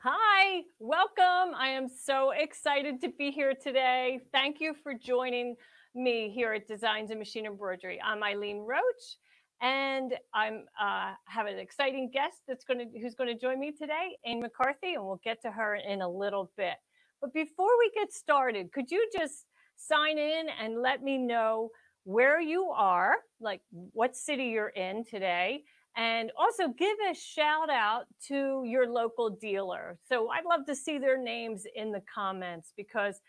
Hi, welcome. I am so excited to be here today. Thank you for joining me here at Designs in Machine Embroidery. I'm Eileen Roche, and I'm uh, have an exciting guest that's going to who's going to join me today, Aine McCarthy, and we'll get to her in a little bit. But before we get started, could you just sign in and let me know where you are, like what city you're in today, and also give a shout out to your local dealer. So I'd love to see their names in the comments because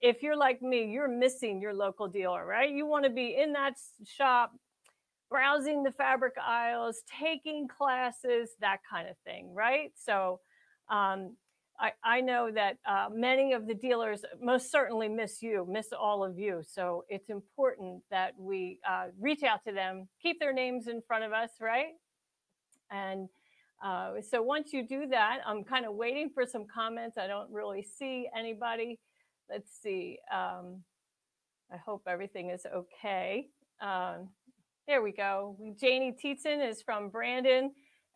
if you're like me, you're missing your local dealer, right? You want to be in that shop, browsing the fabric aisles, taking classes, that kind of thing, right? So um, I, I, know that uh, many of the dealers most certainly miss you, miss all of you. So it's important that we uh, reach out to them, keep their names in front of us, right? And uh, so once you do that, I'm kind of waiting for some comments. I don't really see anybody. Let's see. Um, I hope everything is okay. Um, there we go. Janie Tietzen is from Brandon,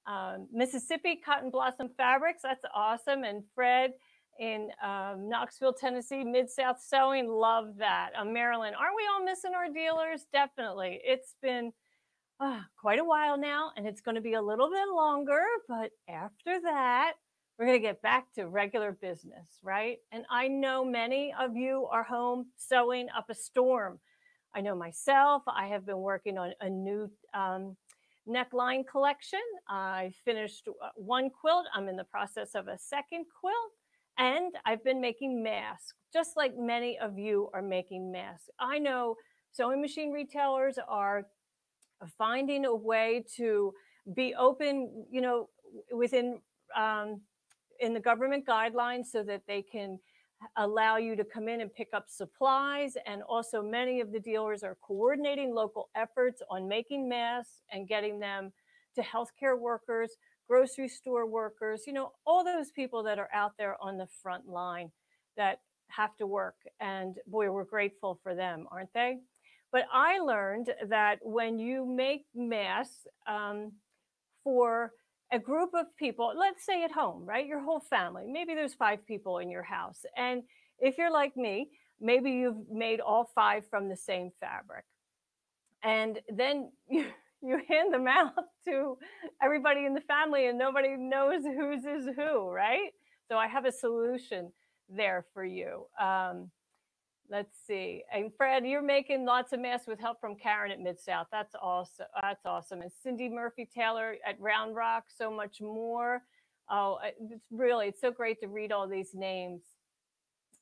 um, Mississippi, Cotton Blossom Fabrics. That's awesome. And Fred in um, Knoxville, Tennessee, Mid South Sewing. Love that. Uh, Maryland. Aren't we all missing our dealers? Definitely. It's been uh, quite a while now, and it's going to be a little bit longer. But after that, we're going to get back to regular business, right? And I know many of you are home sewing up a storm. I know myself, I have been working on a new um, neckline collection. I finished uh, one quilt. I'm in the process of a second quilt. And I've been making masks, just like many of you are making masks. I know sewing machine retailers are finding a way to be open, you know, within um, in the government guidelines so that they can allow you to come in and pick up supplies. And also many of the dealers are coordinating local efforts on making masks and getting them to healthcare workers, grocery store workers, you know, all those people that are out there on the front line that have to work. And boy, we're grateful for them, aren't they? But I learned that when you make masks um, for a group of people, let's say at home, right? Your whole family, maybe there's five people in your house. And if you're like me, maybe you've made all five from the same fabric. And then you, you hand them out to everybody in the family and nobody knows whose is who, right? So I have a solution there for you. Um, Let's see. And Fred, you're making lots of masks with help from Karen at Mid South. That's awesome. That's awesome. And Cindy Murphy Taylor at Round Rock, so much more. Oh, it's really, it's so great to read all these names.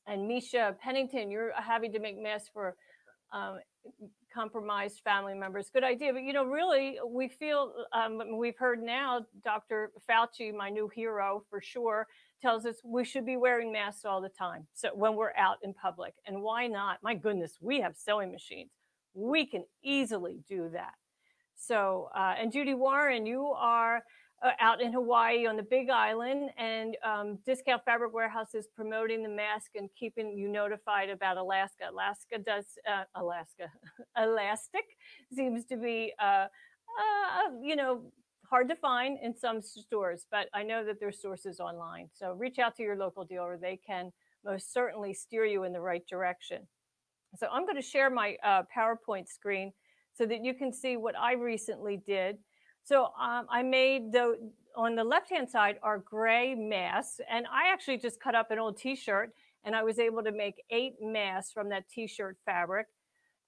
And Misha Pennington, you're having to make masks for um, compromised family members. Good idea. But, you know, really, we feel, um, we've heard now, Dr. Fauci, my new hero for sure, tells us we should be wearing masks all the time. So when we're out in public, and why not? My goodness, we have sewing machines. We can easily do that. So, uh, and Judy Warren, you are uh, out in Hawaii on the Big Island, and um, Discount Fabric Warehouse is promoting the mask and keeping you notified about Alaska. Alaska does uh, Alaska, Elastic seems to be, uh, uh, you know, hard to find in some stores, but I know that there's sources online. So reach out to your local dealer; they can most certainly steer you in the right direction. So I'm going to share my uh, PowerPoint screen so that you can see what I recently did. So um, I made the, on the left-hand side are gray masks. And I actually just cut up an old t-shirt and I was able to make eight masks from that t-shirt fabric.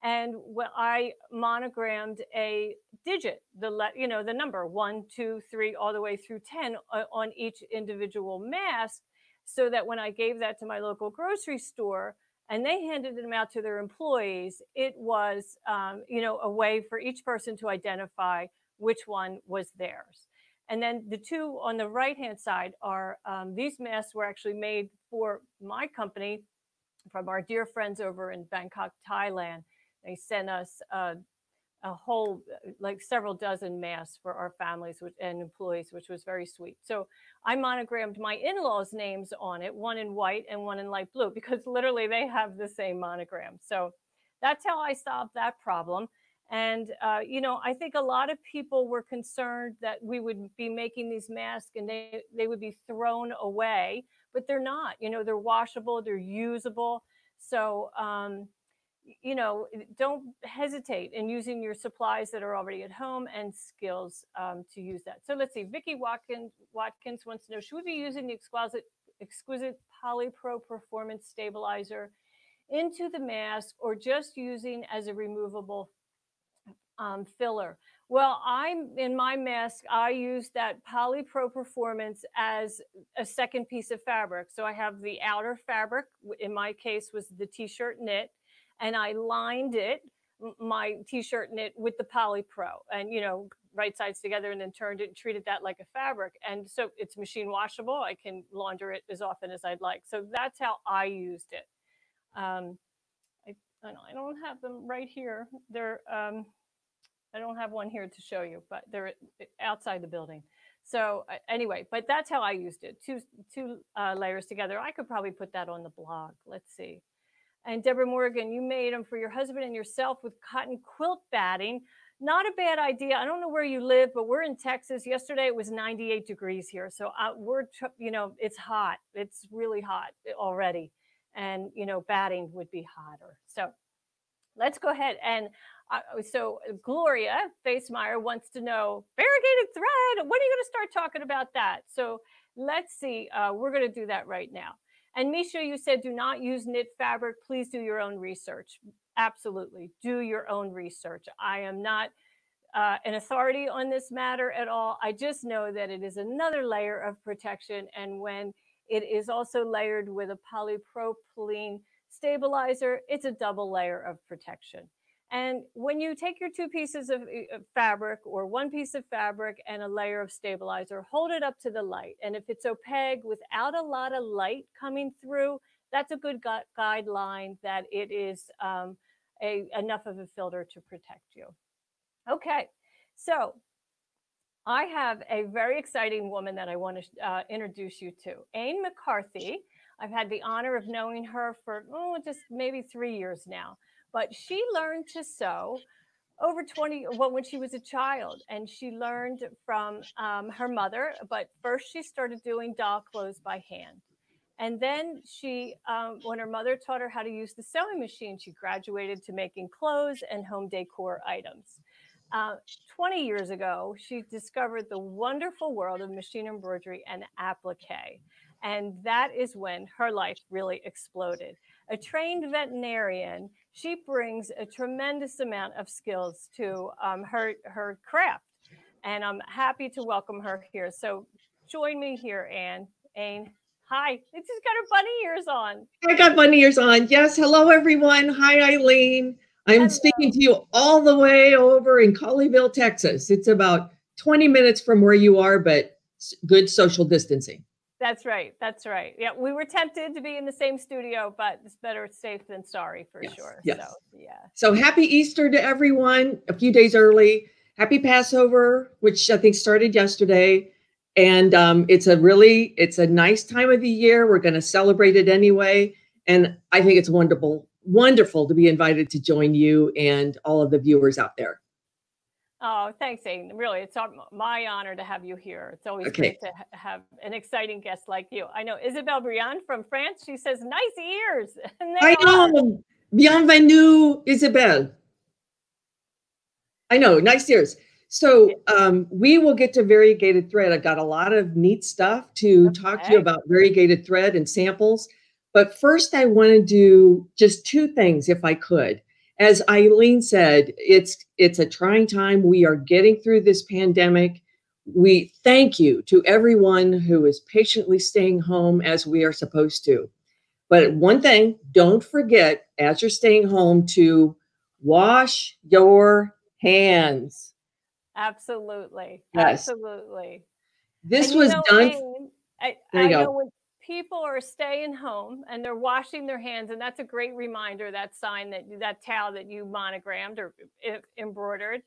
And well, I monogrammed a digit, the you know the number one, two, three, all the way through ten uh, on each individual mask, so that when I gave that to my local grocery store and they handed them out to their employees, it was um, you know a way for each person to identify which one was theirs. And then the two on the right hand side are um, these masks were actually made for my company from our dear friends over in Bangkok, Thailand. They sent us uh, a whole, like several dozen masks for our families and employees, which was very sweet. So I monogrammed my in laws' names on it, one in white and one in light blue, because literally they have the same monogram. So that's how I solved that problem. And, uh, you know, I think a lot of people were concerned that we would be making these masks and they, they would be thrown away, but they're not. You know, they're washable, they're usable. So, um, you know, don't hesitate in using your supplies that are already at home and skills um, to use that. So let's see. Vicki Watkins, Watkins wants to know, should we be using the exquisite, exquisite Polypro Performance Stabilizer into the mask or just using as a removable um, filler? Well, I'm in my mask, I use that Polypro Performance as a second piece of fabric. So I have the outer fabric, in my case was the t-shirt knit, and I lined it, my t-shirt knit with the Polypro and, you know, right sides together and then turned it and treated that like a fabric. And so it's machine washable. I can launder it as often as I'd like. So that's how I used it. Um, I, I don't have them right here. They're, um, I don't have one here to show you, but they're outside the building. So uh, anyway, but that's how I used it. Two, two uh, layers together. I could probably put that on the blog. Let's see. And Deborah Morgan, you made them for your husband and yourself with cotton quilt batting. Not a bad idea. I don't know where you live, but we're in Texas. Yesterday it was 98 degrees here. So uh, we're, you know, it's hot. It's really hot already. And, you know, batting would be hotter. So let's go ahead. And uh, so Gloria Facemeyer wants to know variegated thread. When are you going to start talking about that? So let's see. Uh, we're going to do that right now. And Misha, you said do not use knit fabric. Please do your own research. Absolutely. Do your own research. I am not uh, an authority on this matter at all. I just know that it is another layer of protection. And when it is also layered with a polypropylene stabilizer, it's a double layer of protection. And when you take your two pieces of uh, fabric or one piece of fabric and a layer of stabilizer, hold it up to the light. And if it's opaque without a lot of light coming through, that's a good gu guideline that it is um, a, enough of a filter to protect you. Okay, so I have a very exciting woman that I want to uh, introduce you to, Aine McCarthy. I've had the honor of knowing her for oh, just maybe three years now but she learned to sew over 20 well when she was a child and she learned from um, her mother but first she started doing doll clothes by hand. And then she um, when her mother taught her how to use the sewing machine she graduated to making clothes and home decor items. Uh, 20 years ago she discovered the wonderful world of machine embroidery and applique and that is when her life really exploded a trained veterinarian she brings a tremendous amount of skills to um, her her craft, and I'm happy to welcome her here. So join me here, Aine. Aine, Hi, it's just got her bunny ears on. I got bunny ears on. Yes, hello everyone. Hi, Eileen. I'm hello. speaking to you all the way over in Colleyville, Texas. It's about 20 minutes from where you are, but good social distancing. That's right. That's right. Yeah, we were tempted to be in the same studio, but it's better safe than sorry for yes, sure. Yes. So, yeah. So happy Easter to everyone. A few days early. Happy Passover, which I think started yesterday. And um, it's a really, it's a nice time of the year. We're going to celebrate it anyway. And I think it's wonderful, wonderful to be invited to join you and all of the viewers out there. Oh, thanks, Aine. Really, it's my honor to have you here. It's always okay. great to have an exciting guest like you. I know Isabelle Briand from France. She says, "Nice ears." I know. Bienvenue, Isabelle. I know, nice ears. So um, we will get to variegated thread. I've got a lot of neat stuff to okay. talk to you about variegated thread and samples. But first, I want to do just two things, if I could as Eileen said, it's it's a trying time. We are getting through this pandemic. We thank you to everyone who is patiently staying home as we are supposed to. But one thing, don't forget as you're staying home to wash your hands. Absolutely. Yes. Absolutely. This and was know, done. I, I know when people are staying home and they're washing their hands and that's a great reminder that sign that that towel that you monogrammed or embroidered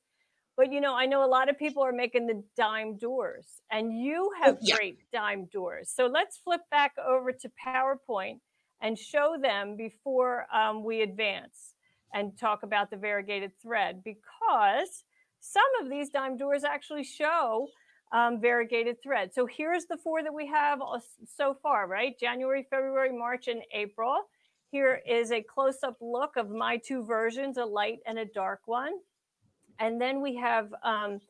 but you know i know a lot of people are making the dime doors and you oh, have yeah. great dime doors so let's flip back over to powerpoint and show them before um, we advance and talk about the variegated thread because some of these dime doors actually show um, variegated thread. So here's the four that we have so far, right? January, February, March, and April. Here is a close-up look of my two versions, a light and a dark one. And then we have um,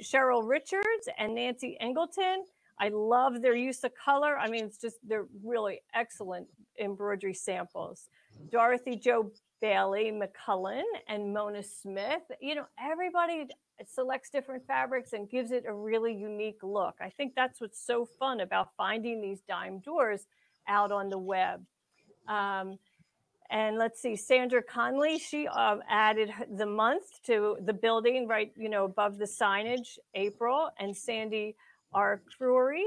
Cheryl Richards and Nancy Engleton. I love their use of color. I mean, it's just, they're really excellent embroidery samples. Dorothy Joe Bailey McCullen and Mona Smith. You know, everybody selects different fabrics and gives it a really unique look. I think that's what's so fun about finding these dime doors out on the web. Um, and let's see, Sandra Conley, she uh, added the month to the building right, you know, above the signage, April. And Sandy Arcuri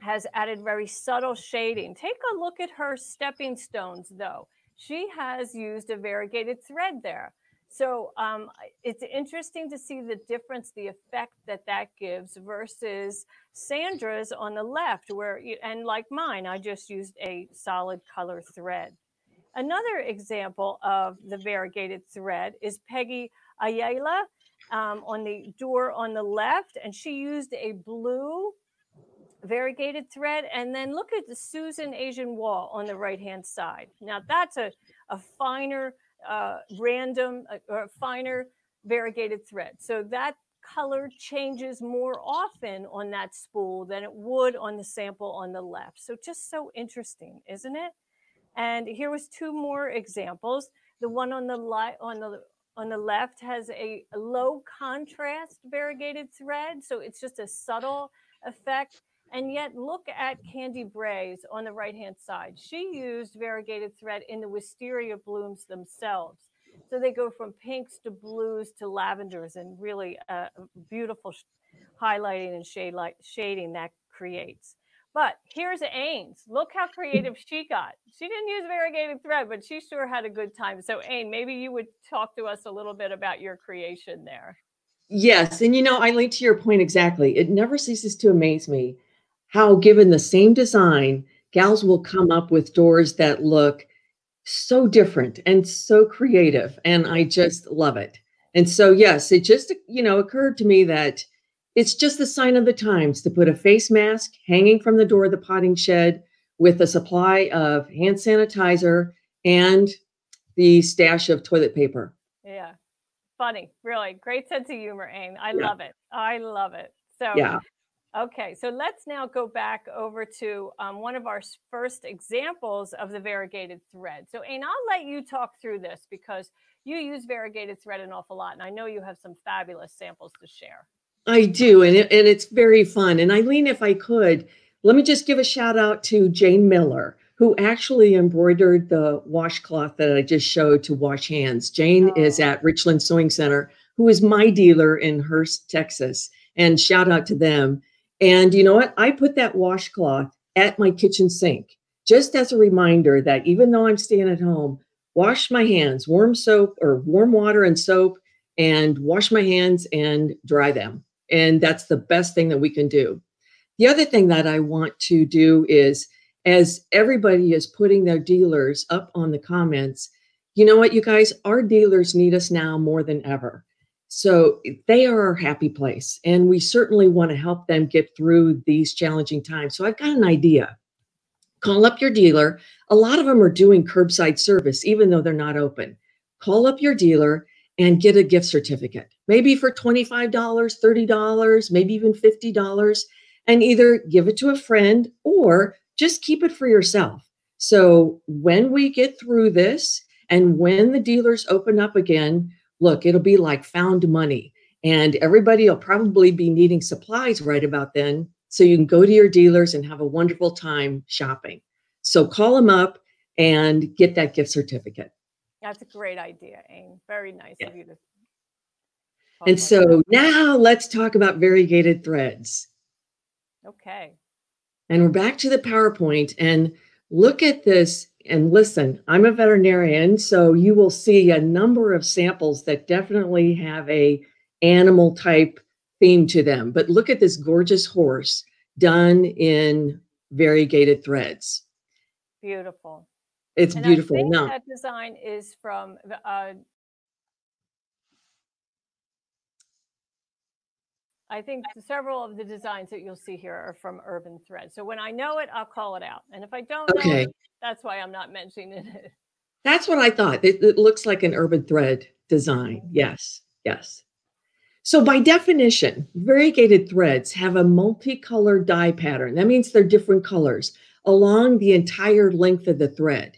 has added very subtle shading. Take a look at her stepping stones, though. She has used a variegated thread there. So um, it's interesting to see the difference, the effect that that gives versus Sandra's on the left, where, and like mine, I just used a solid color thread. Another example of the variegated thread is Peggy Ayala um, on the door on the left, and she used a blue variegated thread. And then look at the Susan Asian wall on the right hand side. Now that's a, a finer uh, random uh, or finer variegated thread. So that color changes more often on that spool than it would on the sample on the left. So just so interesting, isn't it? And here was two more examples. The one on the light on the on the left has a low contrast variegated thread, so it's just a subtle effect. And yet, look at Candy Bray's on the right hand side. She used variegated thread in the wisteria blooms themselves. So they go from pinks to blues to lavenders, and really uh, beautiful highlighting and shade light, shading that creates. But here's Aine's. Look how creative she got. She didn't use variegated thread, but she sure had a good time. So, Aine, maybe you would talk to us a little bit about your creation there. Yes. And you know, I Eileen, to your point exactly, it never ceases to amaze me how, given the same design, gals will come up with doors that look so different and so creative. And I just love it. And so, yes, it just, you know, occurred to me that it's just the sign of the times to put a face mask hanging from the door of the potting shed with a supply of hand sanitizer and the stash of toilet paper. Yeah. Funny, really great sense of humor, Aine. I yeah. love it. I love it. So, yeah. Okay, so let's now go back over to um, one of our first examples of the variegated thread. So, Aine, I'll let you talk through this because you use variegated thread an awful lot, and I know you have some fabulous samples to share. I do, and, it, and it's very fun. And Eileen, if I could, let me just give a shout out to Jane Miller, who actually embroidered the washcloth that I just showed to wash hands. Jane oh. is at Richland Sewing Center, who is my dealer in Hurst, Texas. And shout out to them. And you know what? I put that washcloth at my kitchen sink just as a reminder that even though I'm staying at home, wash my hands, warm soap or warm water and soap, and wash my hands and dry them. And that's the best thing that we can do. The other thing that I want to do is as everybody is putting their dealers up on the comments, you know what, you guys, our dealers need us now more than ever. So they are our happy place. And we certainly want to help them get through these challenging times. So I've got an idea. Call up your dealer. A lot of them are doing curbside service, even though they're not open. Call up your dealer and get a gift certificate, maybe for $25, $30, maybe even $50, and either give it to a friend or just keep it for yourself. So when we get through this and when the dealers open up again, look, it'll be like found money. And everybody will probably be needing supplies right about then. So you can go to your dealers and have a wonderful time shopping. So call them up and get that gift certificate. That's a great idea, Aine. Very nice yeah. of you to. And so that. now let's talk about variegated threads. Okay. And we're back to the PowerPoint and look at this and listen, I'm a veterinarian, so you will see a number of samples that definitely have a animal type theme to them. But look at this gorgeous horse done in variegated threads. Beautiful. It's and beautiful. I think no. that design is from uh, I think several of the designs that you'll see here are from Urban Thread. So when I know it, I'll call it out. And if I don't okay. know it, that's why I'm not mentioning it. That's what I thought. It, it looks like an Urban Thread design. Yes, yes. So by definition, variegated threads have a multicolored dye pattern. That means they're different colors along the entire length of the thread.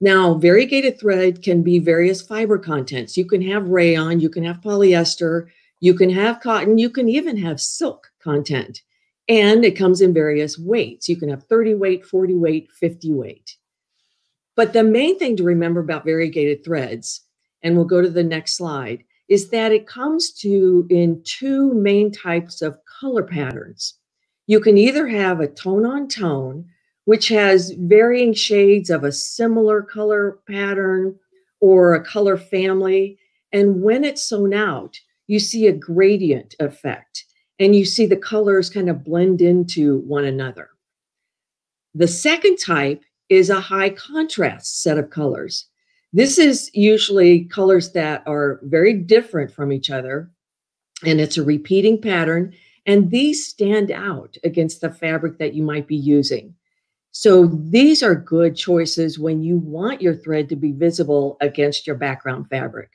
Now, variegated thread can be various fiber contents. You can have rayon, you can have polyester, you can have cotton, you can even have silk content. And it comes in various weights. You can have 30 weight, 40 weight, 50 weight. But the main thing to remember about variegated threads, and we'll go to the next slide, is that it comes to in two main types of color patterns. You can either have a tone on tone, which has varying shades of a similar color pattern or a color family. And when it's sewn out, you see a gradient effect and you see the colors kind of blend into one another. The second type is a high contrast set of colors. This is usually colors that are very different from each other, and it's a repeating pattern. And these stand out against the fabric that you might be using. So these are good choices when you want your thread to be visible against your background fabric.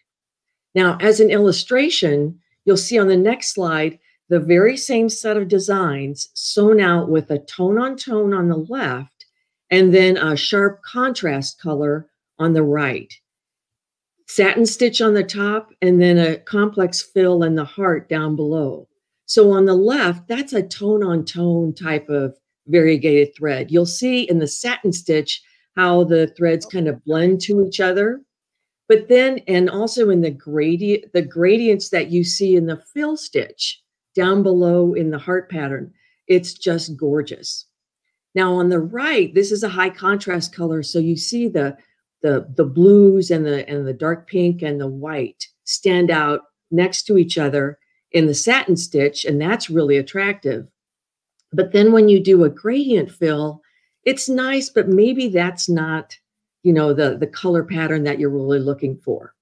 Now, as an illustration, you'll see on the next slide the very same set of designs sewn out with a tone on tone on the left and then a sharp contrast color on the right. Satin stitch on the top, and then a complex fill in the heart down below. So on the left, that's a tone on tone type of variegated thread. You'll see in the satin stitch how the threads kind of blend to each other. But then, and also in the gradient, the gradients that you see in the fill stitch down below in the heart pattern, it's just gorgeous. Now on the right, this is a high contrast color. So you see the the the blues and the and the dark pink and the white stand out next to each other in the satin stitch and that's really attractive but then when you do a gradient fill it's nice but maybe that's not you know the the color pattern that you're really looking for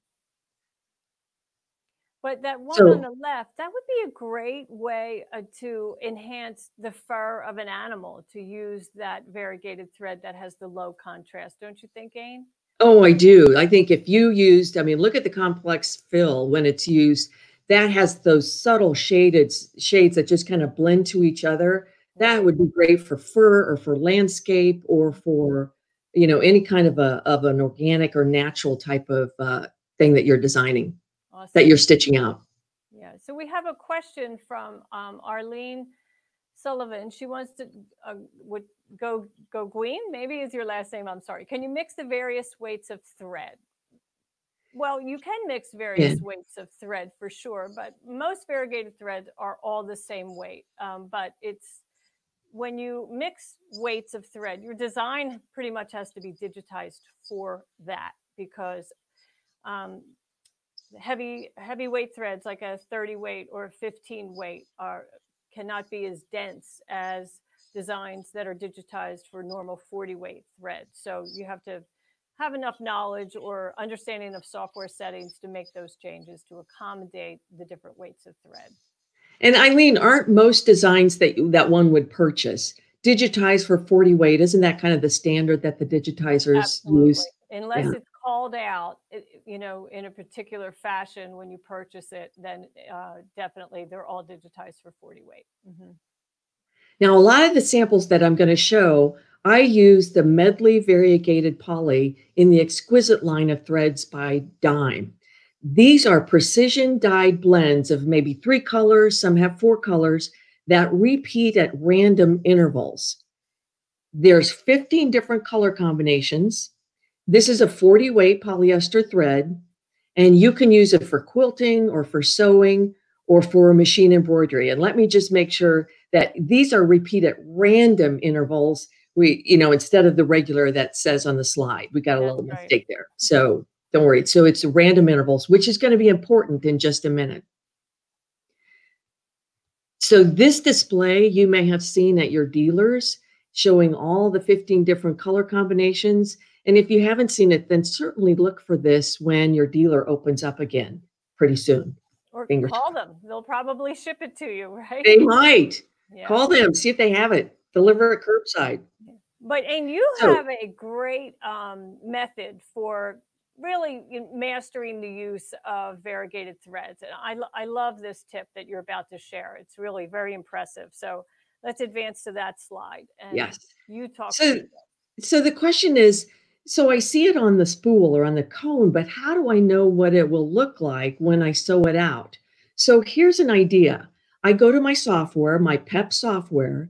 but that one so, on the left that would be a great way uh, to enhance the fur of an animal to use that variegated thread that has the low contrast don't you think Aine? Oh, I do. I think if you used, I mean, look at the complex fill when it's used, that has those subtle shaded shades that just kind of blend to each other. That would be great for fur or for landscape or for, you know, any kind of a of an organic or natural type of uh, thing that you're designing, awesome. that you're stitching out. Yeah. So we have a question from um, Arlene Sullivan. She wants to uh, would go go Gween, maybe is your last name. I'm sorry. Can you mix the various weights of thread? Well, you can mix various yeah. weights of thread for sure, but most variegated threads are all the same weight. Um, but it's when you mix weights of thread, your design pretty much has to be digitized for that because um, heavy heavyweight threads like a 30 weight or a 15 weight are cannot be as dense as designs that are digitized for normal 40 weight threads. So you have to have enough knowledge or understanding of software settings to make those changes to accommodate the different weights of thread. And Eileen, aren't most designs that that one would purchase digitized for 40 weight? Isn't that kind of the standard that the digitizers Absolutely. use? Unless yeah. it's called out, you know, in a particular fashion when you purchase it, then uh, definitely they're all digitized for 40 weight. Mm-hmm. Now, a lot of the samples that I'm going to show, I use the Medley Variegated Poly in the Exquisite line of threads by Dime. These are precision dyed blends of maybe three colors, some have four colors, that repeat at random intervals. There's 15 different color combinations. This is a 40 weight polyester thread, and you can use it for quilting or for sewing or for machine embroidery. And let me just make sure that these are repeated at random intervals. We, you know, instead of the regular that says on the slide, we got a That's little right. mistake there. So don't worry. So it's random intervals, which is going to be important in just a minute. So this display you may have seen at your dealers showing all the 15 different color combinations And if you haven't seen it, then certainly look for this when your dealer opens up again pretty soon. Or Fingers call them. They'll probably ship it to you, right? They might. Yeah. Call them, see if they have it. Deliver it curbside. But and you so, have a great um, method for really mastering the use of variegated threads. And I, I love this tip that you're about to share. It's really very impressive. So let's advance to that slide. And yes. You talk. So, so the question is, so I see it on the spool or on the cone, but how do I know what it will look like when I sew it out? So here's an idea. I go to my software, my PEP software,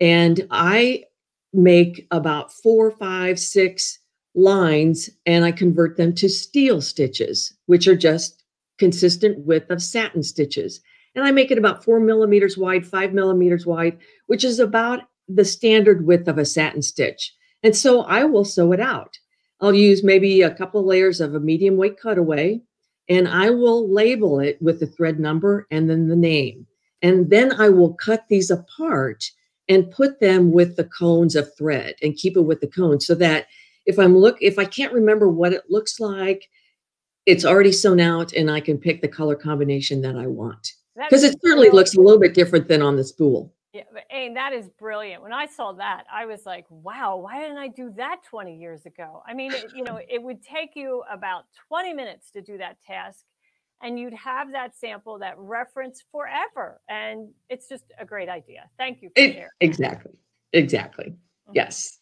and I make about four, five, six lines and I convert them to steil stitches, which are just consistent width of satin stitches. And I make it about four millimeters wide, five millimeters wide, which is about the standard width of a satin stitch. And so I will sew it out. I'll use maybe a couple of layers of a medium weight cutaway and I will label it with the thread number and then the name. And then I will cut these apart and put them with the cones of thread and keep it with the cones so that if I'm look if I can't remember what it looks like, it's already sewn out and I can pick the color combination that I want. Because it certainly looks a little bit different than on the spool. Yeah, but Aine, that is brilliant. When I saw that, I was like, wow, why didn't I do that 20 years ago? I mean, it, you know, it would take you about 20 minutes to do that task and you'd have that sample, that reference forever. And it's just a great idea. Thank you for it, Exactly. Exactly. Mm-hmm. Yes.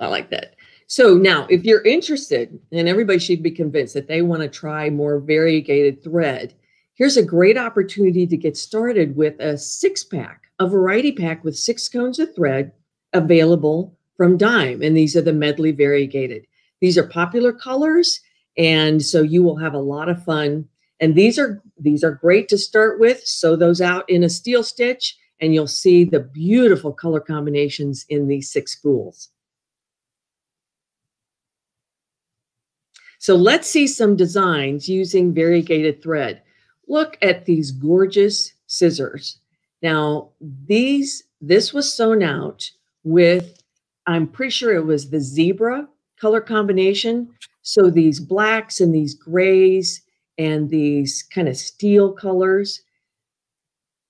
I like that. So now, if you're interested, and everybody should be convinced that they want to try more variegated thread, here's a great opportunity to get started with a six pack, a variety pack with six cones of thread available from Dime. And these are the medley variegated. These are popular colors. And so you will have a lot of fun. And these are these are great to start with. Sew those out in a steil stitch, and you'll see the beautiful color combinations in these six spools. So let's see some designs using variegated thread. Look at these gorgeous scissors. Now, these, this was sewn out with, I'm pretty sure it was the zebra color combination. So these blacks and these grays and these kind of steel colors.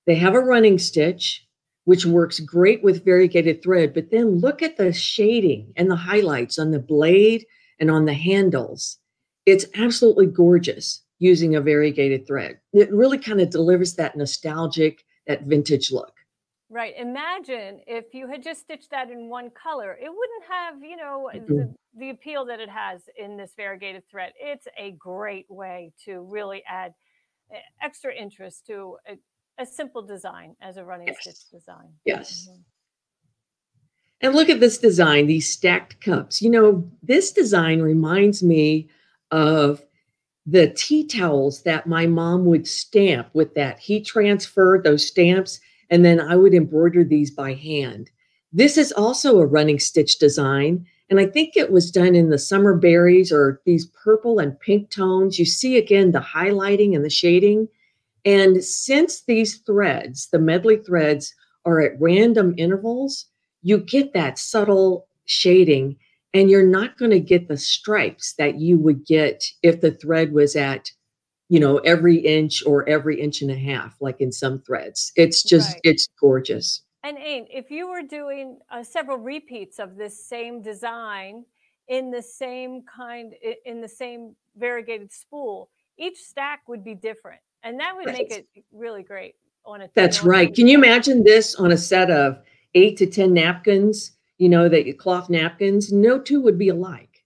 They have a running stitch, which works great with variegated thread, but then look at the shading and the highlights on the blade and on the handles. It's absolutely gorgeous using a variegated thread. It really kind of delivers that nostalgic, that vintage look. Right. Imagine if you had just stitched that in one color, it wouldn't have, you know, the, the appeal that it has in this variegated thread. It's a great way to really add eh, extra interest to a, a simple design as a running yes. stitch design. Yes. Mm-hmm. And look at this design, these stacked cups. You know, this design reminds me of the tea towels that my mom would stamp with that heat transfer, those stamps, and then I would embroider these by hand. This is also a running stitch design, and I think it was done in the summer berries or these purple and pink tones. You see again the highlighting and the shading. And since these threads, the medley threads, are at random intervals, you get that subtle shading and you're not going to get the stripes that you would get if the thread was at you know every inch or every inch and a half like in some threads. It's just right. it's gorgeous. And Aine, if you were doing uh, several repeats of this same design in the same kind in the same variegated spool each stack would be different. And that would right. make it really great on a that's right. Can you imagine this on a set of eight to ten napkins you know, that your cloth napkins, no two would be alike.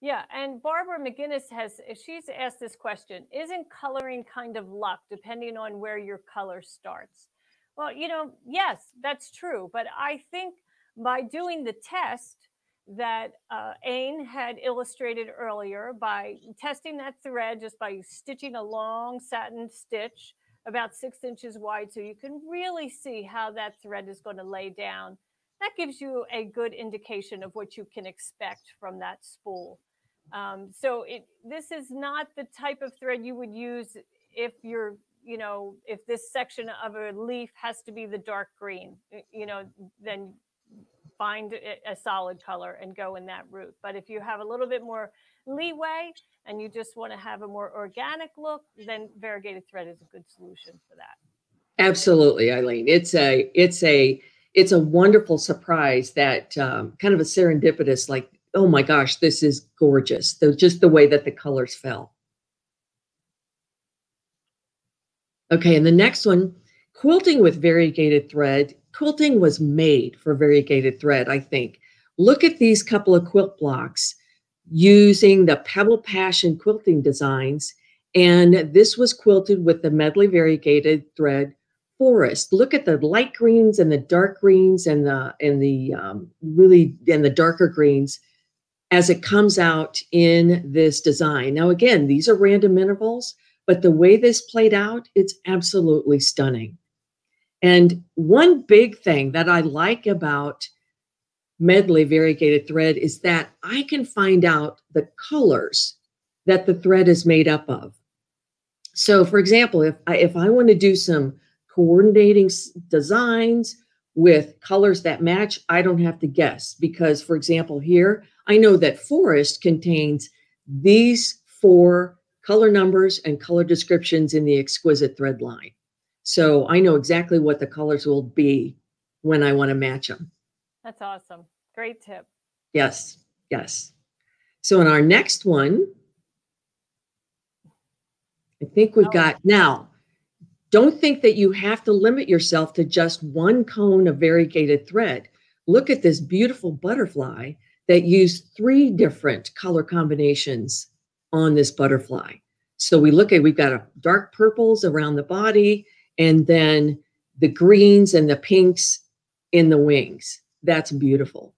Yeah, and Barbara McGinnis has she's asked this question: Isn't coloring kind of luck, depending on where your color starts? Well, you know, yes, that's true, but I think by doing the test that uh, had illustrated earlier, by testing that thread just by stitching a long satin stitch about six inches wide, so you can really see how that thread is going to lay down that gives you a good indication of what you can expect from that spool. Um, so it, this is not the type of thread you would use if you're, you know, if this section of a leaf has to be the dark green, you know, then find a solid color and go in that route. But if you have a little bit more leeway and you just want to have a more organic look, then variegated thread is a good solution for that. Absolutely, Eileen. It's a it's a it's a wonderful surprise that um, kind of a serendipitous like oh my gosh this is gorgeous. The, just the way that the colors fell. Okay and the next one quilting with variegated thread. Quilting was made for variegated thread i think. Look at these couple of quilt blocks using the Pebble Passion quilting designs. And this was quilted with the Medley variegated thread forest. Look at the light greens and the dark greens and the and the um, really and the darker greens as it comes out in this design. Now, again, these are random intervals, but the way this played out, it's absolutely stunning. And one big thing that I like about medley variegated thread is that I can find out the colors that the thread is made up of. So, for example, if I, if I want to do some coordinating designs with colors that match, I don't have to guess because, for example, here I know that forest contains these four color numbers and color descriptions in the exquisite thread line. So I know exactly what the colors will be when I want to match them. That's awesome. Great tip. Yes, yes. So in our next one, I think we've oh. got now, don't think that you have to limit yourself to just one cone of variegated thread. Look at this beautiful butterfly that used three different color combinations on this butterfly. So we look at, we've got a dark purples around the body and then the greens and the pinks in the wings. That's beautiful.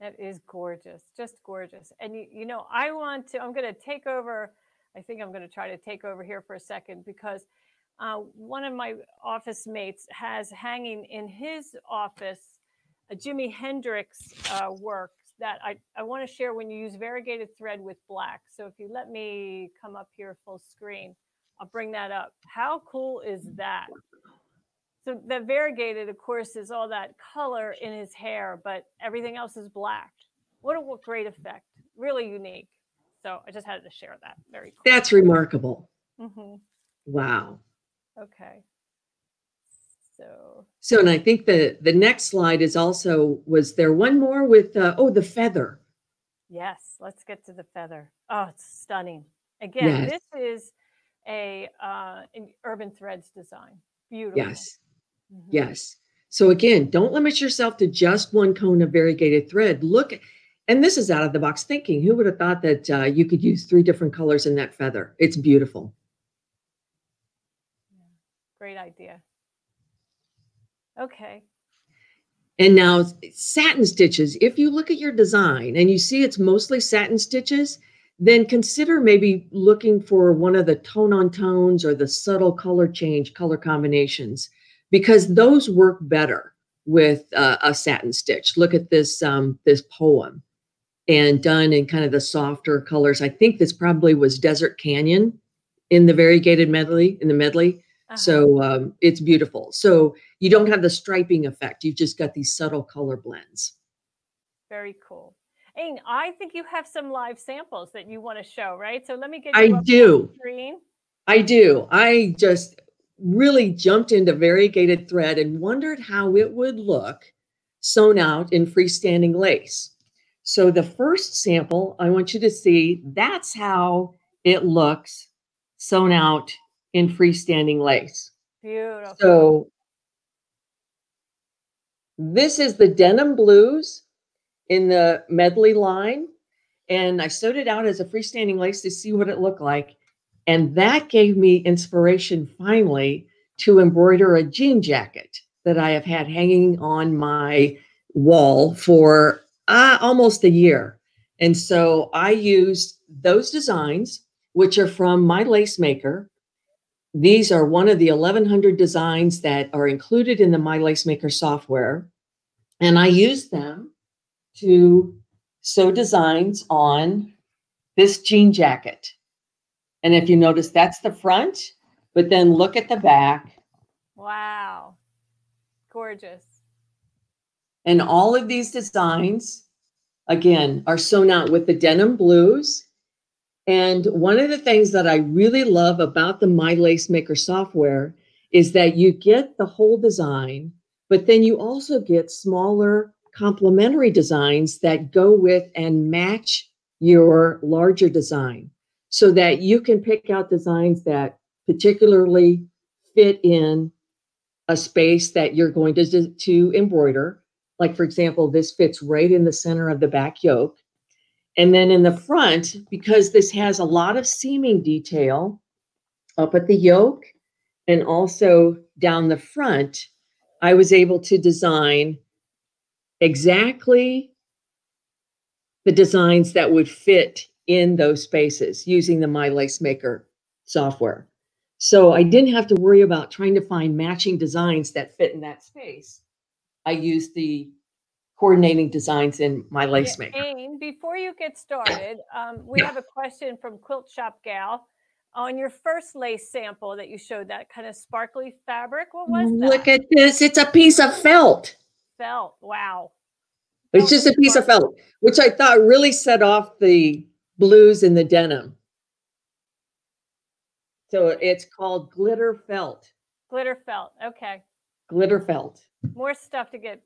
That is gorgeous, just gorgeous. And you, you know, I want to, I'm going to take over. I think I'm going to try to take over here for a second because uh, one of my office mates has hanging in his office a Jimi Hendrix uh, work that I, I want to share when you use variegated thread with black. So if you let me come up here full screen, I'll bring that up. How cool is that? So the variegated, of course, is all that color in his hair, but everything else is black. What a great effect. Really unique. So I just had to share that. Very cool. That's remarkable. Mm-hmm. Wow. Okay. So So and I think the the next slide is also was there one more with uh, oh the feather. Yes, let's get to the feather. Oh, it's stunning. Again, yes. this is a uh, urban threads design. Beautiful. Yes. Mm-hmm. Yes. So again, don't limit yourself to just one cone of variegated thread. Look, and this is out of the box thinking. Who would have thought that uh, you could use three different colors in that feather? It's beautiful. Great idea. Okay. And now satin stitches. If you look at your design and you see it's mostly satin stitches, then consider maybe looking for one of the tone on tones or the subtle color change color combinations because those work better with uh, a satin stitch. Look at this um, this poem and done in kind of the softer colors. I think this probably was Desert Canyon in the variegated medley in the medley. Uh-huh. So um, it's beautiful. So you don't have the striping effect. You've just got these subtle color blends. Very cool. And I think you have some live samples that you want to show, right? So let me get I do. I do. I just really jumped into variegated thread and wondered how it would look sewn out in freestanding lace. So the first sample, I want you to see, that's how it looks sewn out in freestanding lace. Beautiful. So this is the denim blues in the medley line. And I sewed it out as a freestanding lace to see what it looked like. And that gave me inspiration finally to embroider a jean jacket that I have had hanging on my wall for uh, almost a year. And so I used those designs, which are from my lace maker. These are one of the 1100 designs that are included in the My Lace Maker software. And I use them to sew designs on this jean jacket. And if you notice, that's the front, but then look at the back. Wow. Gorgeous. And all of these designs, again, are sewn out with the denim blues. And one of the things that I really love about the My Lace Maker software is that you get the whole design, but then you also get smaller complementary designs that go with and match your larger design so that you can pick out designs that particularly fit in a space that you're going to, to embroider. Like, for example, this fits right in the center of the back yoke. And then in the front, because this has a lot of seaming detail up at the yoke and also down the front, I was able to design exactly the designs that would fit in those spaces using the My Lace Maker software. So I didn't have to worry about trying to find matching designs that fit in that space. I used the coordinating designs in My Lace Maker. Aine, before you get started, um, we yeah. have a question from Quilt Shop Gal. On your first lace sample that you showed, that kind of sparkly fabric, what was that? Look at this. It's a piece of felt. Felt. Wow. It's just a piece of felt, which I thought really set off the blues in the denim. So it's called glitter felt. Glitter felt. Okay. Glitter felt. More stuff to get,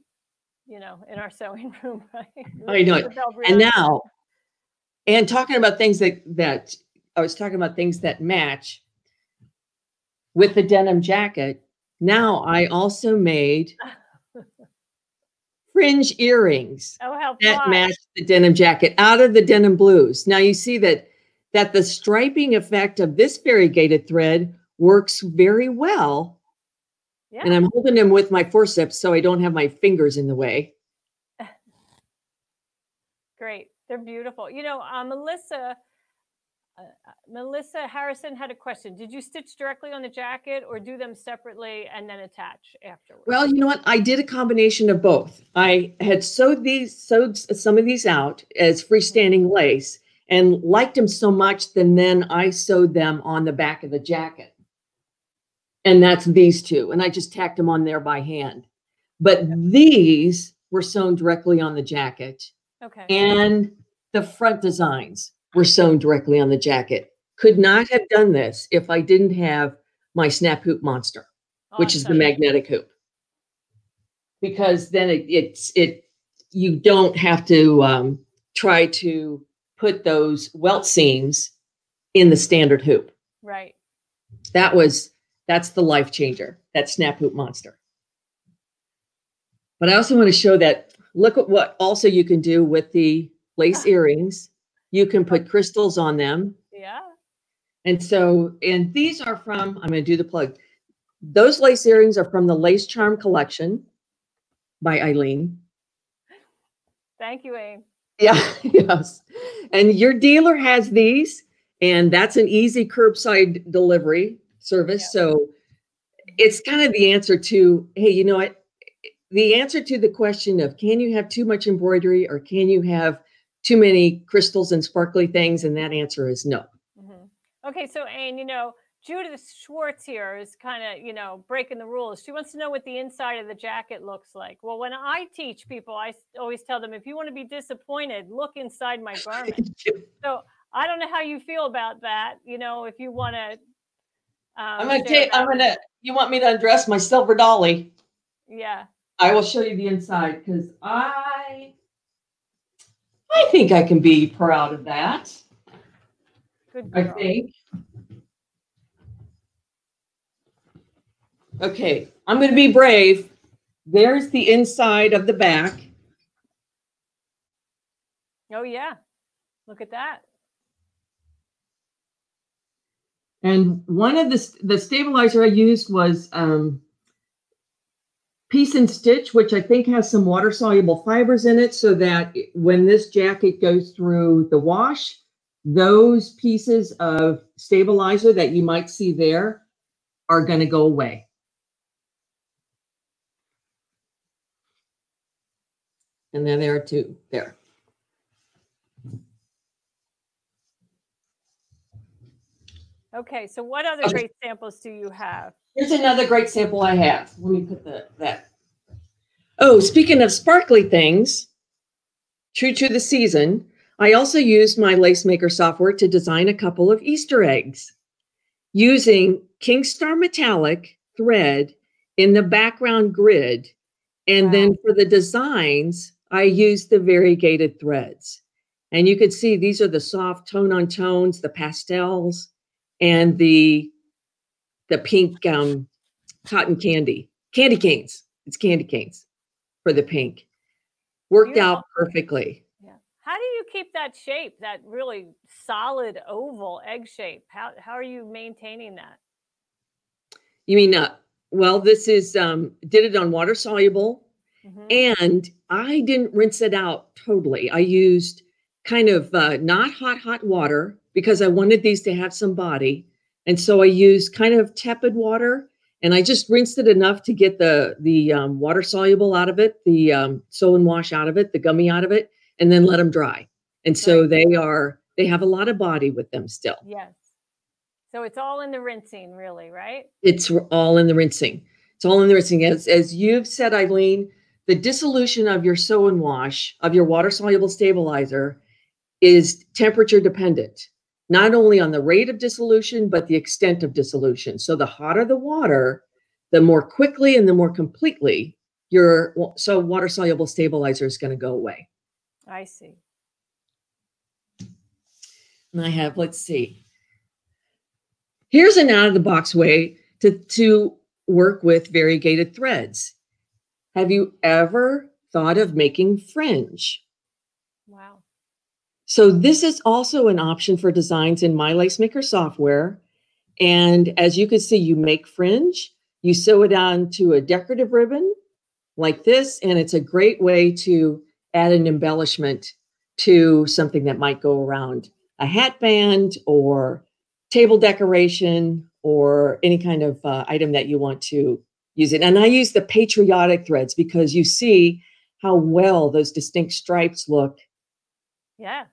you know, in our sewing room, right? Oh, I know it. And now, and talking about things that that I was talking about things that match with the denim jacket. Now I also made fringe earrings oh, how that match the denim jacket out of the denim blues. Now you see that that the striping effect of this variegated thread works very well. Yeah. And I'm holding them with my forceps so I don't have my fingers in the way. Great. They're beautiful. You know, uh, Melissa uh, uh, Melissa Harrison had a question. Did you stitch directly on the jacket or do them separately and then attach afterwards? Well, you know what? I did a combination of both. I had sewed these, sewed some of these out as freestanding lace and liked them so much. Then, then I sewed them on the back of the jacket. And that's these two. And I just tacked them on there by hand. But these were sewn directly on the jacket. Okay. And the front designs were sewn directly on the jacket. Could not have done this if I didn't have my snap hoop monster, awesome. which is the magnetic hoop. Because then it, it's it you don't have to um, try to put those welt seams in the standard hoop. Right. That was that's the life changer. That snap hoop monster. But I also want to show that look at what also you can do with the lace earrings you can put crystals on them. Yeah. And so, and these are from, I'm going to do the plug. Those lace earrings are from the Lace Charm collection by Eileen. Thank you, Aine. Yeah, yes. And your dealer has these, and that's an easy curbside delivery service. Yeah. So it's kind of the answer to, hey, you know what? The answer to the question of can you have too much embroidery or can you have too many crystals and sparkly things? And that answer is no. Mm-hmm. Okay, so Aine, you know, Judith Schwartz here is kind of, you know, breaking the rules. She wants to know what the inside of the jacket looks like. Well, when I teach people, I always tell them if you want to be disappointed, look inside my garment. so I don't know how you feel about that. You know, if you want to. Um, I'm gonna take. I'm gonna. You want me to undress my silver dolly? Yeah. I will show you the inside because I I think I can be proud of that. Good girl. I think. Okay, I'm going to be brave. There's the inside of the back. Oh, yeah. Look at that. And one of the, the stabilizer I used was um, piece and stitch, which I think has some water soluble fibers in it so that when this jacket goes through the wash, those pieces of stabilizer that you might see there are going to go away. And then there are two there. Okay, so what other okay. great samples do you have? Here's another great sample I have. Let me put the that. Oh, speaking of sparkly things, true to the season, I also used my Lace Maker software to design a couple of Easter eggs using Kingstar Metallic thread in the background grid. And wow. then for the designs, I used the variegated threads. And you could see these are the soft tone on tones, the pastels, and the the pink um, cotton candy, candy canes. It's candy canes for the pink. Worked Beautiful. out perfectly. Yeah. How do you keep that shape, that really solid oval egg shape? How how are you maintaining that? You mean uh, well, this is um did it on water soluble mm-hmm. and I didn't rinse it out totally. I used kind of uh, not hot hot water because I wanted these to have some body. And so I used kind of tepid water and I just rinsed it enough to get the the um, water soluble out of it, the um, sew and wash out of it, the gummy out of it, and then let them dry. And so they are they have a lot of body with them still. Yes. So it's all in the rinsing, really, right? It's all in the rinsing. It's all in the rinsing. As as you've said, Eileen, the dissolution of your sew and wash of your water soluble stabilizer is temperature dependent not only on the rate of dissolution, but the extent of dissolution. So the hotter the water, the more quickly and the more completely your so water soluble stabilizer is going to go away. I see. And I have, let's see. Here's an out of the box way to, to work with variegated threads. Have you ever thought of making fringe? So this is also an option for designs in My Lace Maker software. And as you can see, you make fringe, you sew it onto a decorative ribbon like this, and it's a great way to add an embellishment to something that might go around a hat band or table decoration or any kind of uh, item that you want to use it. And I use the patriotic threads because you see how well those distinct stripes look. Yeah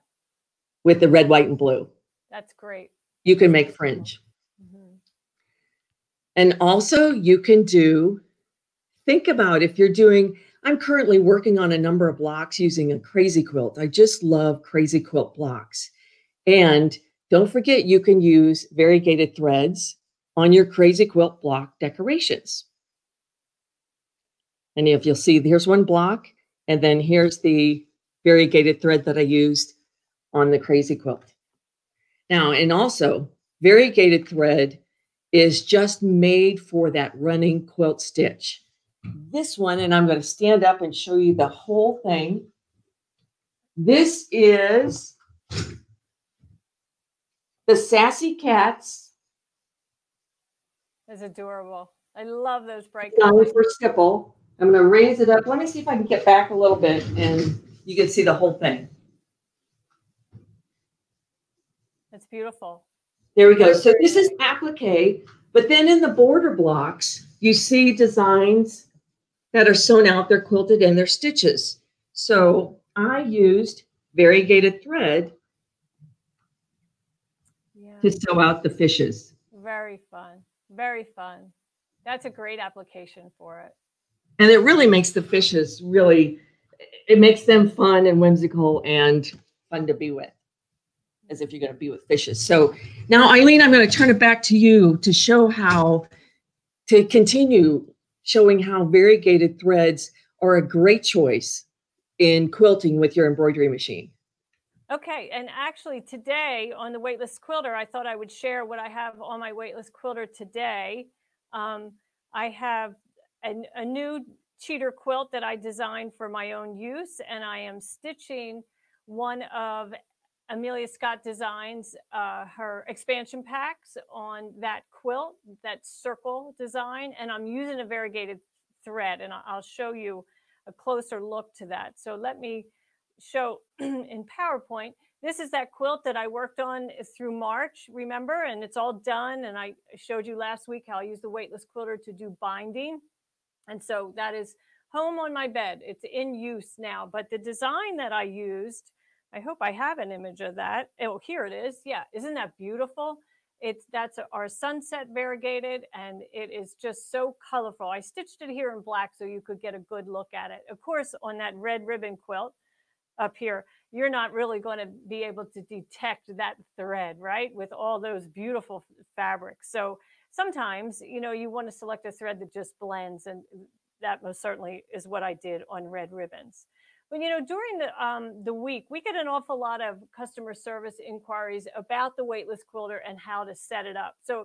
with the red, white, and blue. That's great. You can make fringe. Mm-hmm. And also, you can do, think about if you're doing, I'm currently working on a number of blocks using a crazy quilt. I just love crazy quilt blocks. And don't forget, you can use variegated threads on your crazy quilt block decorations. And if you'll see, here's one block, and then here's the variegated thread that I used on the crazy quilt. Now, and also variegated thread is just made for that running quilt stitch. This one, and I'm going to stand up and show you the whole thing. This is the Sassy Cats. That's adorable. I love those bright colors. for stipple. I'm going to raise it up. Let me see if I can get back a little bit and you can see the whole thing. It's beautiful. There we go. So this is applique, but then in the border blocks, you see designs that are sewn out, they're quilted, and they're stitches. So I used variegated thread yeah. to sew out the fishes. Very fun. Very fun. That's a great application for it. And it really makes the fishes really, it makes them fun and whimsical and fun to be with as if you're going to be with fishes. So now, Eileen, I'm going to turn it back to you to show how to continue showing how variegated threads are a great choice in quilting with your embroidery machine. Okay, and actually today on the weightless quilter, I thought I would share what I have on my weightless quilter today. Um, I have a, a new cheater quilt that I designed for my own use, and I am stitching one of Amelia Scott designs uh, her expansion packs on that quilt, that circle design, and I'm using a variegated thread, and I'll show you a closer look to that. So let me show in PowerPoint. This is that quilt that I worked on through March, remember? And it's all done. And I showed you last week how I use the weightless quilter to do binding. And so that is home on my bed. It's in use now. But the design that I used I hope I have an image of that. Oh, here it is. Yeah, isn't that beautiful? It's that's our sunset variegated and it is just so colorful. I stitched it here in black so you could get a good look at it. Of course, on that red ribbon quilt up here, you're not really going to be able to detect that thread, right? With all those beautiful fabrics. So sometimes, you know, you want to select a thread that just blends and uh, that most certainly is what I did on red ribbons. But you know, during the um, the week, we get an awful lot of customer service inquiries about the weightless quilter and how to set it up. So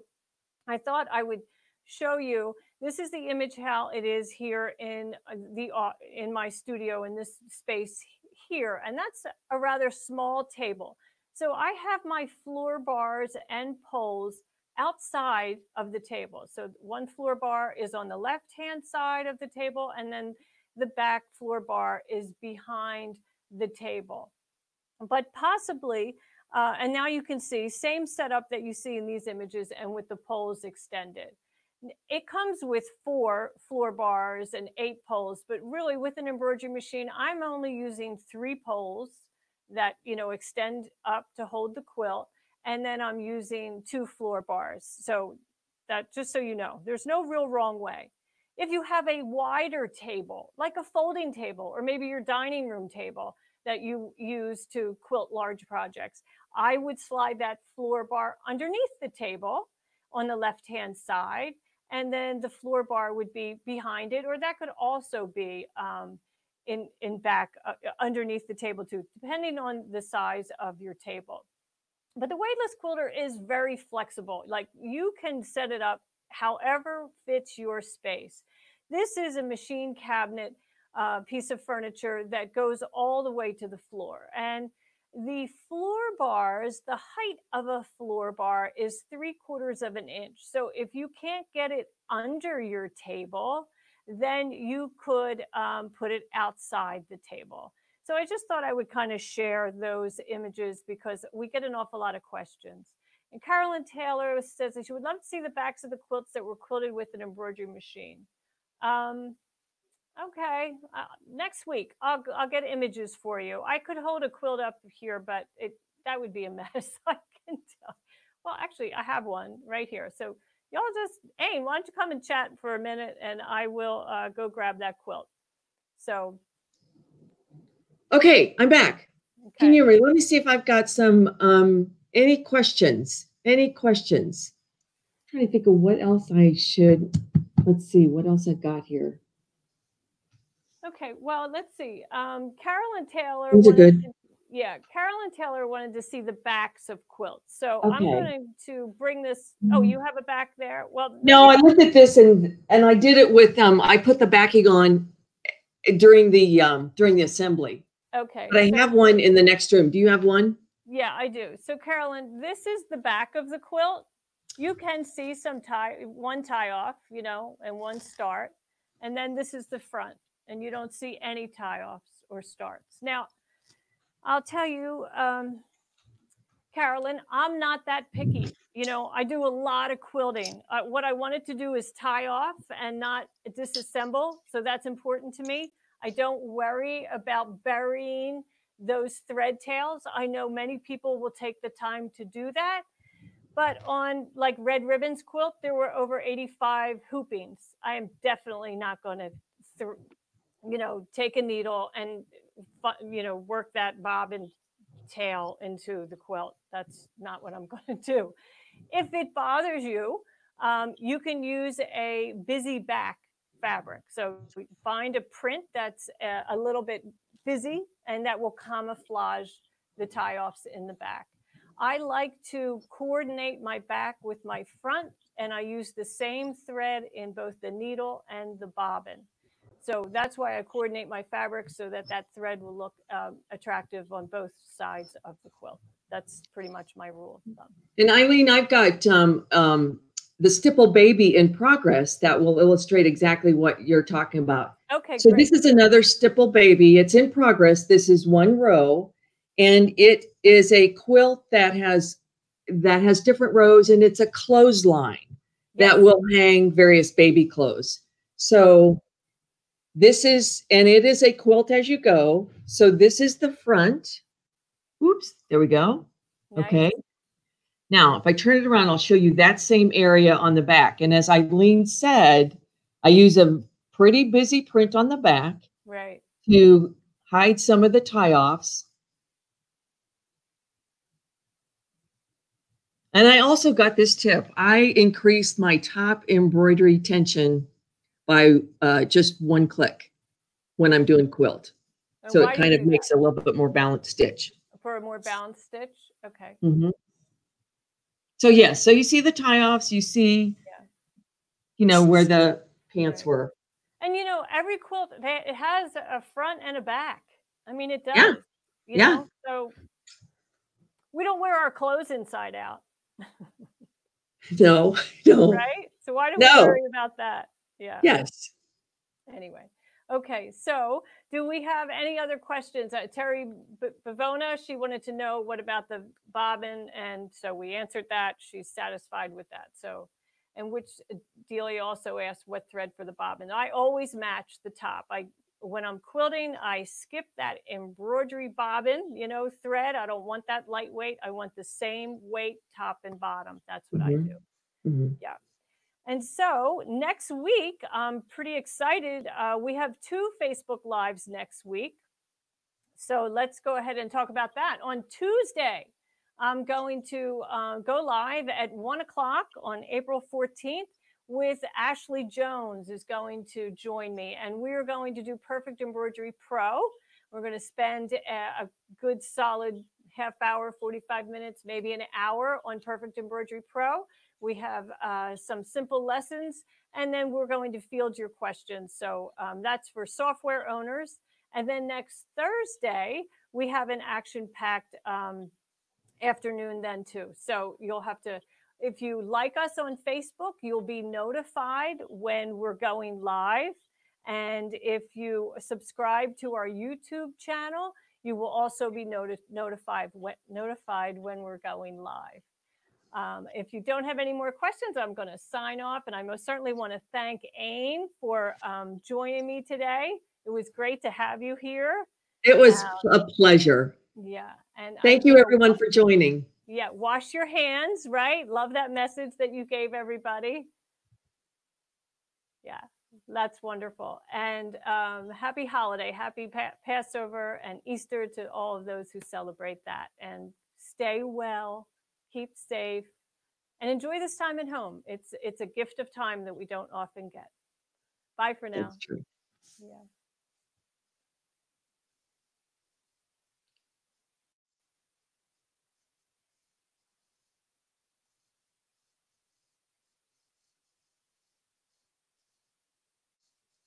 I thought I would show you. This is the image how it is here in uh, the uh, in my studio in this space here, and that's a rather small table. So I have my floor bars and poles outside of the table. So one floor bar is on the left hand side of the table, and then the back floor bar is behind the table. But possibly, uh, and now you can see same setup that you see in these images and with the poles extended. It comes with four floor bars and eight poles, but really with an embroidery machine, I'm only using three poles that, you know, extend up to hold the quilt. And then I'm using two floor bars. So that just so you know, there's no real wrong way. If you have a wider table, like a folding table, or maybe your dining room table that you use to quilt large projects, I would slide that floor bar underneath the table on the left hand side. And then the floor bar would be behind it, or that could also be um, in, in back uh, underneath the table too, depending on the size of your table. But the weightless quilter is very flexible. Like you can set it up however fits your space. This is a machine cabinet uh, piece of furniture that goes all the way to the floor. And the floor bars, the height of a floor bar is three quarters of an inch. So if you can't get it under your table, then you could um, put it outside the table. So I just thought I would kind of share those images because we get an awful lot of questions. And Carolyn Taylor says that she would love to see the backs of the quilts that were quilted with an embroidery machine. Um, okay, uh, next week I'll I'll get images for you. I could hold a quilt up here, but it that would be a mess. I can tell. Well, actually, I have one right here. So y'all just, Aine, why don't you come and chat for a minute, and I will uh, go grab that quilt. So. Okay, I'm back. Okay. Can you read? Let me see if I've got some um, any questions? Any questions? I'm trying to think of what else I should. Let's see what else I've got here. Okay, well, let's see. Um, Carolyn Taylor. Those are good. To, yeah, Carolyn Taylor wanted to see the backs of quilts. So okay. I'm going to bring this. Oh, you have a back there. Well, no, I looked at this and and I did it with um. I put the backing on during the um during the assembly. Okay. But I so, have one in the next room. Do you have one? Yeah, I do. So Carolyn, this is the back of the quilt. You can see some tie, one tie off, you know, and one start. And then this is the front and you don't see any tie offs or starts. Now, I'll tell you, um, Carolyn, I'm not that picky. You know, I do a lot of quilting. Uh, what I wanted to do is tie off and not disassemble. So that's important to me. I don't worry about burying those thread tails. I know many people will take the time to do that. But on like red ribbons quilt, there were over 85 hoopings. I am definitely not going to, you know, take a needle and, you know, work that bobbin tail into the quilt. That's not what I'm going to do. If it bothers you, um, you can use a busy back fabric. So find a print that's a, a little bit busy and that will camouflage the tie offs in the back. I like to coordinate my back with my front and I use the same thread in both the needle and the bobbin. So that's why I coordinate my fabric so that that thread will look um, attractive on both sides of the quilt. That's pretty much my rule of thumb. And Eileen, I've got um, um, the stipple baby in progress that will illustrate exactly what you're talking about. Okay. So great. this is another stipple baby. It's in progress. This is one row, and it is a quilt that has that has different rows, and it's a clothesline yes. that will hang various baby clothes. So this is, and it is a quilt as you go. So this is the front. Oops, there we go. Nice. Okay. Now, if I turn it around, I'll show you that same area on the back. And as Eileen said, I use a pretty busy print on the back right. to hide some of the tie-offs. And I also got this tip. I increased my top embroidery tension by uh, just one click when I'm doing quilt. And So it kind of makes a little bit more balanced stitch. for a more balanced stitch. Okay. Mhm. So yes, so you see the tie-offs, you see, Yeah. you know, where the pants Right. were. And you know, every quilt they, it has a front and a back. I mean, it does. Yeah. You Yeah. know, so we don't wear our clothes inside out, No, no. right? So why do No. we worry about that? Yeah. Yes. Anyway, okay. So, do we have any other questions? Uh, Terry B- Bavona, she wanted to know what about the bobbin, and so we answered that. She's satisfied with that. So, and which uh, Delia also asked what thread for the bobbin. I always match the top. I when I'm quilting, I skip that embroidery bobbin, you know, thread. I don't want that lightweight. I want the same weight top and bottom. That's what I Mhm. do. Mhm. And so next week, I'm pretty excited. Uh, we have two Facebook Lives next week. So let's go ahead and talk about that. On Tuesday, I'm going to uh, go live at one o'clock on April 14th with Ashley Jones is going to join me, and we're going to do Perfect Embroidery Pro. We're going to spend a, a good solid half hour, 45 minutes, maybe an hour on Perfect Embroidery Pro. We have uh, some simple lessons, and then we're going to field your questions. So um, that's for software owners. And then next Thursday, we have an action packed um, afternoon, then too. So you'll have to, if you like us on Facebook, you'll be notified when we're going live. And if you subscribe to our YouTube channel, you will also be noti- notified when, notified when we're going live. Um, if you don't have any more questions, I'm going to sign off. And I most certainly want to thank Aine for um, joining me today. It was great to have you here. It was Wow. a pleasure. Yeah. And Thank you everyone for joining. Yeah. Wash your hands, right? Love that message that you gave everybody. Yeah. That's wonderful. And um, happy holiday, happy pa- Passover and Easter to all of those who celebrate that. And stay well, keep safe, and enjoy this time at home. It's it's a gift of time that we don't often get. Bye for now. That's true. Yeah.